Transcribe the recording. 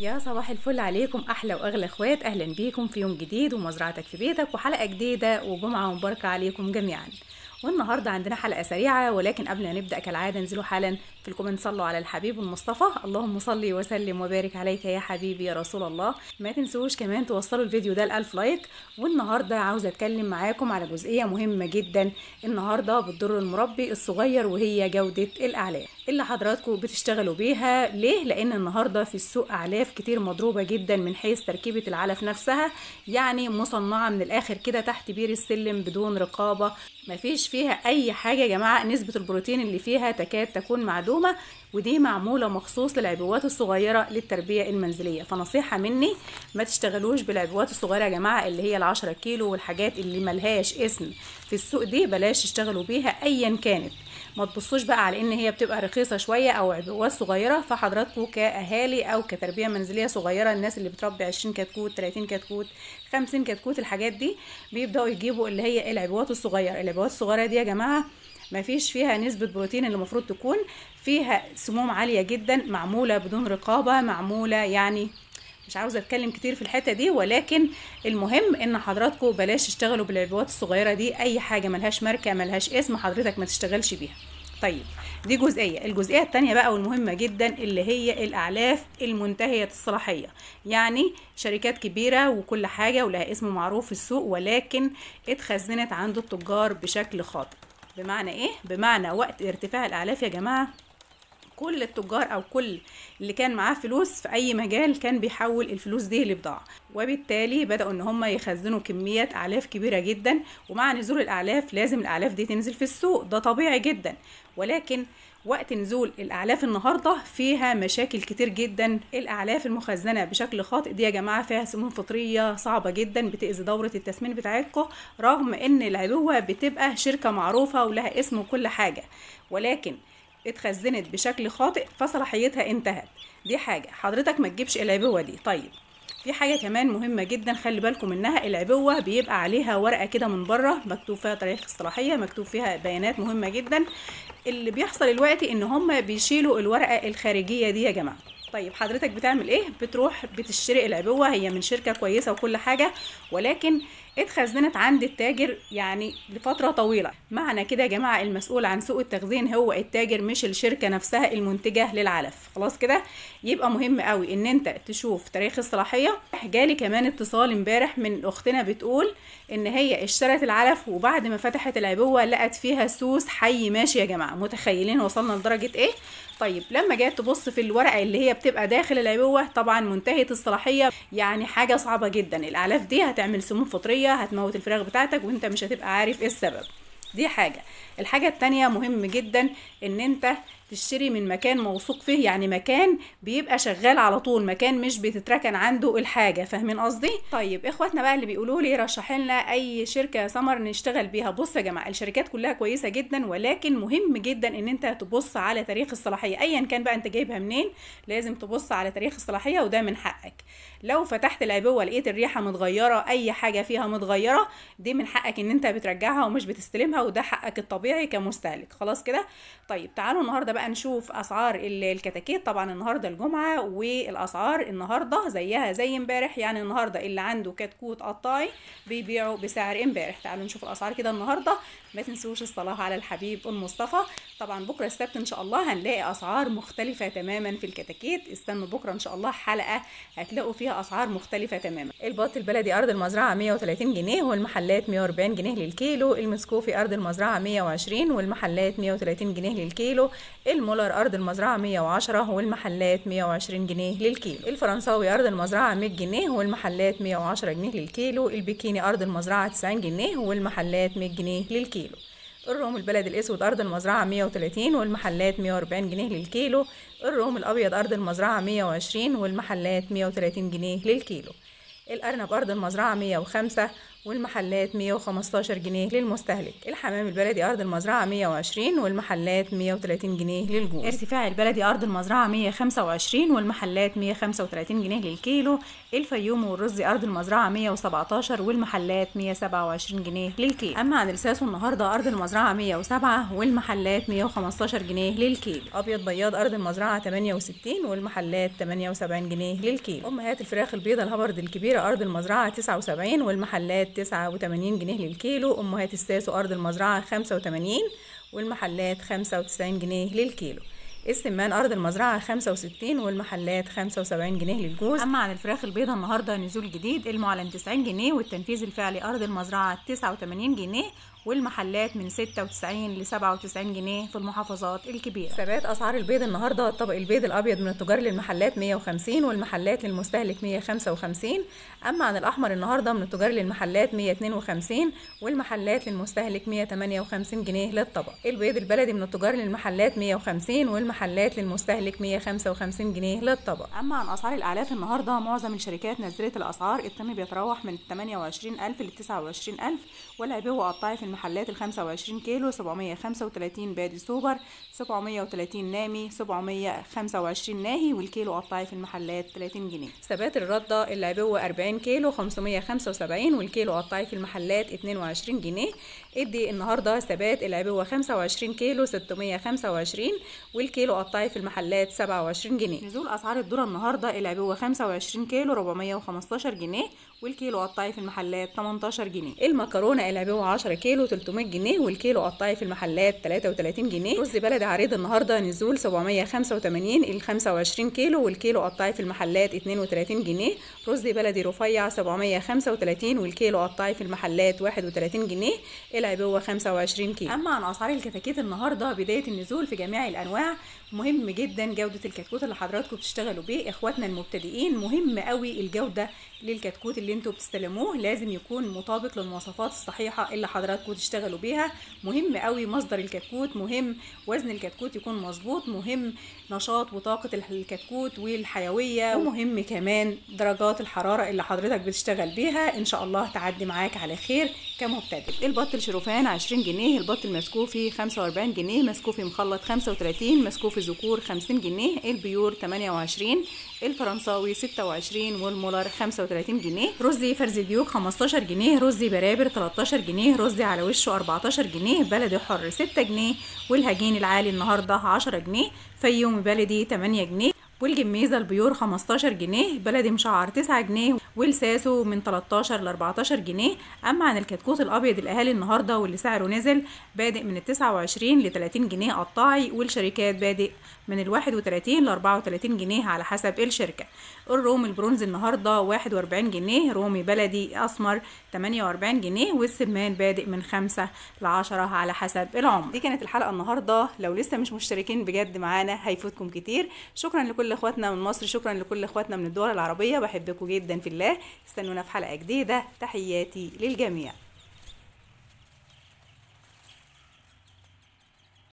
يا صباح الفل عليكم أحلى وأغلى إخوات. أهلا بيكم في يوم جديد ومزرعتك في بيتك وحلقة جديدة وجمعة مباركه عليكم جميعا. والنهاردة عندنا حلقة سريعة ولكن قبل ما نبدأ كالعادة انزلوا حالا ال comment صلوا على الحبيب المصطفى. اللهم صل وسلم وبارك عليك يا حبيبي يا رسول الله. ما تنسوش كمان توصلوا الفيديو ده ل1000 like. والنهاردة عاوزه أتكلم معاكم على جزئية مهمة جدا. النهارده بتضر المربي الصغير وهي جودة الأعلاف. اللي حضراتكم بتشتغلوا بيها ليه؟ لأن النهارده في السوق أعلاف كتير مضروبة جدا من حيث تركيبة العلف نفسها. يعني مصنعة من الآخر كده تحت بير السلم بدون رقابة. مفيش فيها أي حاجة يا جماعة. نسبة البروتين اللي فيها تكاد تكون معدومة. ودي معمولة مخصوص للعبوات الصغيرة للتربية المنزلية. فنصيحة مني ما تشتغلوش بالعبوات الصغيرة يا جماعة اللي هي العشرة كيلو والحاجات اللي ملهاش اسم. في السوق دي بلاش تشتغلوا بيها ايا كانت. ما تبصوش بقى على إن هي بتبقى رخيصة شوية أو عبوات صغيرة. فحضراتكم كأهالي أو كتربية منزلية صغيرة الناس اللي بتربي 20 كتكوت 30 كتكوت 50 كتكوت الحاجات دي بيبدأوا يجيبوا اللي هي العبوات الصغيرة. العبوات الصغيرة دي يا جماعة ما فيش فيها نسبة بروتين اللي المفروض تكون فيها سموم عالية جدا معمولة بدون رقابة معمولة يعني مش عاوزة أتكلم كتير في الحتة دي ولكن المهم إن حضراتكم بلاش تشتغلوا بالعبوات الصغيرة دي أي حاجة ملهاش ماركة ملهاش اسم حضرتك ما تشتغلش بيها. طيب دي جزئية. الجزئية التانية بقى والمهمة جدا اللي هي الأعلاف المنتهية الصلاحية. يعني شركات كبيرة وكل حاجة ولها اسم معروف في السوق ولكن اتخزنت عند التجار بشكل خاطئ. بمعنى إيه؟ بمعنى وقت ارتفاع الاعلاف يا جماعة كل التجار أو كل اللي كان معاه فلوس في أي مجال كان بيحول الفلوس دي لبضاعة. وبالتالي بدأوا إن هم يخزنوا كميات اعلاف كبيرة جدا ومع نزول الاعلاف لازم الاعلاف دي تنزل في السوق. ده طبيعي جدا. ولكن وقت نزول الأعلاف النهارده فيها مشاكل كتير جدا. الأعلاف المخزنة بشكل خاطئ دي يا جماعة فيها سموم فطرية صعبة جدا بتأذي دورة التسمين بتاعتكم رغم إن العبوه بتبقى شركة معروفة ولها اسم وكل حاجة. ولكن اتخزنت بشكل خاطئ فصلاحيتها انتهت. دي حاجة حضرتك ما تجيبش العبوه دي. طيب في حاجة كمان مهمة جدا خلي بالكم منها العبوة بيبقى عليها ورقة كده من بره مكتوب فيها تاريخ الصلاحيه مكتوب فيها بيانات مهمة جدا. اللي بيحصل دلوقتي إن هم بيشيلوا الورقة الخارجية دي يا جماعة. طيب حضرتك بتعمل إيه؟ بتروح بتشتري العبوة هي من شركة كويسة وكل حاجة ولكن اتخزنت عند التاجر يعني لفترة طويلة. معنى كده يا جماعة المسؤول عن سوق التخزين هو التاجر مش الشركة نفسها المنتجة للعلف. خلاص كده؟ يبقى مهم قوي إن أنت تشوف تاريخ الصلاحية. جالي كمان اتصال امبارح من أختنا بتقول إن هي اشترت العلف وبعد ما فتحت العبوة لقت فيها سوس حي ماشي يا جماعة. متخيلين وصلنا لدرجة إيه؟ طيب لما جات تبص في الورقة اللي هي بتبقى داخل العبوه طبعا منتهيه الصلاحيه يعني حاجة صعبة جدا. الأعلاف دي هتعمل سموم فطرية هتموت الفراخ بتاعتك وأنت مش هتبقى عارف إيه السبب. دي حاجة. الحاجة التانية مهم جدا إن أنت تشتري من مكان موثوق فيه يعني مكان بيبقى شغال على طول مكان مش بتتركن عنده الحاجة فاهمين قصدي؟ طيب إخواتنا بقى اللي بيقولوا لي رشحي لنا أي شركة سمر نشتغل بيها. بص يا جماعة الشركات كلها كويسة جدا ولكن مهم جدا إن أنت تبص على تاريخ الصلاحية. ايا كان بقى أنت جايبها منين لازم تبص على تاريخ الصلاحية وده من حقك. لو فتحت العبوة لقيت الريحة متغيرة أي حاجة فيها متغيرة دي من حقك إن أنت بترجعها ومش بتستلمها وده حقك الطبيعي كمستهلك. خلاص كده؟ طيب تعالوا النهارده بقى نشوف أسعار الكتاكيت طبعا النهارده الجمعة والأسعار النهارده زيها زي امبارح يعني النهارده اللي عنده كتكوت قطاعي بيبيعوا بسعر امبارح. تعالوا نشوف الأسعار كده النهارده. ما تنسوش الصلاة على الحبيب المصطفى. طبعا بكرة السبت إن شاء الله هنلاقي أسعار مختلفة تماما في الكتاكيت. استنوا بكرة إن شاء الله حلقة هتلاقوا فيها أسعار مختلفة تماما. البط البلدي أرض المزرعة 130 جنيه والمحلات 140 جنيه للكيلو. المسكوفي أرض المزرعة 120 والمحلات 130 جنيه للكيلو. المولر أرض المزرعة 110 والمحلات 120 جنيه للكيلو. الفرنساوي أرض المزرعة 100 جنيه والمحلات 110 جنيه للكيلو. البيكيني أرض المزرعة 90 جنيه والمحلات 100 جنيه للكيلو. الروم البلد الأسود أرض المزرعة 130 والمحلات 140 جنيه للكيلو الروم الأبيض أرض المزرعة 120 والمحلات 130 جنيه للكيلو. الأرنب أرض المزرعة 105 والمحلات 115 جنيه للمستهلك. الحمام البلدي أرض المزرعة 120 والمحلات 130 جنيه للجوز. ارتفاع البلدي أرض المزرعة 125 والمحلات 135 جنيه للكيلو. الفيوم والرز أرض المزرعة 117 والمحلات 127 جنيه للكيلو. أما عن الساسو النهاردة أرض المزرعة 107 والمحلات 115 جنيه للكيلو. أبيض بياض أرض المزرعة 68 والمحلات 78 جنيه للكيلو. أمهات الفراخ البيضة الهبرد الكبيرة أرض المزرعة 79 والمحلات 89 جنيه للكيلو أمهات الساسو أرض المزرعة 85 والمحلات 95 جنيه للكيلو. السمان أرض المزرعة 65 والمحلات 75 جنيه للجوز. أما عن الفراخ البيضة النهاردة نزول جديد المعلن 90 جنيه والتنفيذ الفعلي أرض المزرعة 89 جنيه والمحلات من 96 ل 97 جنيه في المحافظات الكبيرة. ثبات أسعار البيض النهاردة الطبق البيض الأبيض من التجار للمحلات 150 والمحلات للمستهلك 155 أما عن الأحمر النهاردة من التجار للمحلات 152 والمحلات للمستهلك 158 جنيه للطبق. البيض البلدي من التجار للمحلات 150 والمحلات للمستهلك 155 جنيه للطبق. أما عن أسعار الأعلاف النهاردة معظم الشركات نزلت الأسعار. الطن بيتراوح من 28000 ل 29000 والعبوة قطعي في المحلات ال 25 كيلو 735 بادي سوبر 730 نامي 725 ناهي والكيلو قطعي في المحلات 30 جنيه. ثبات الردة العبوة 40 كيلو 575 والكيلو قطعي في المحلات 22 جنيه. ادي النهاردة ثبات العبوة 25 كيلو 625 والكيلو قطعي في المحلات 27 جنيه. نزول أسعار الذرة النهاردة العبوة 25 كيلو 415 جنيه والكيلو قطعي في المحلات 18 جنيه. المكرونة العبوة 10 كيلو 300 جنيه والكيلو قطعي في المحلات 33 جنيه. رز بلدي عريض النهارده نزول 785 ال 25 كيلو والكيلو قطعي في المحلات 32 جنيه. رز بلدي رفيع 735 والكيلو قطعي في المحلات 31 جنيه. العبوة 25 كيلو. أما عن أسعار الكتاكيت النهارده بداية النزول في جميع الأنواع. مهم جدا جودة الكتكوت اللي حضراتكم بتشتغلوا بيه. إخواتنا المبتدئين مهم قوي الجودة للكتكوت اللي أنتوا بتستلموه لازم يكون مطابق للمواصفات الصحيحة اللي حضراتكم تشتغلوا بيها. مهم قوي مصدر الكتكوت مهم وزن الكتكوت يكون مظبوط مهم نشاط وطاقة الكتكوت والحيوية ومهم كمان درجات الحرارة اللي حضرتك بتشتغل بيها. إن شاء الله تعدي معاك على خير. كمبتدئ البط الشرفان 20 جنيه البط المسكوفي 45 جنيه مسكوفي مخلط 35 مسكوفي ذكور 50 جنيه ال pure 28 الفرنساوي 26 والمولر 35 جنيه رز فرز ديوك 15 جنيه رز برابر 13 جنيه رز على وشه 14 جنيه بلدي حر 6 جنيه والهجين العالي النهارده 10 جنيه فيوم بلدي 8 جنيه. والجميزة ال pure 15 جنيه بلدي مشعر 9 جنيه والساسو من 13 ل 14 جنيه. أما عن الكتكوت الأبيض الأهالي النهارده واللي سعره نزل بادئ من ال 29 ل 30 جنيه قطاعي والشركات بادئ من ال 31 ل 34 جنيه على حسب الشركة. الروم البرونز النهارده 41 جنيه رومي بلدي أسمر 48 جنيه والسمان بادئ من 5 ل 10 على حسب العمر. دي كانت الحلقة النهارده. لو لسه مش مشتركين بجد معانا هيفوتكم كتير. شكرا لكل اخواتنا من مصر شكرا لكل اخواتنا من الدول العربية. بحبكم جدا في الله. استنونا في حلقة جديدة. تحياتي للجميع.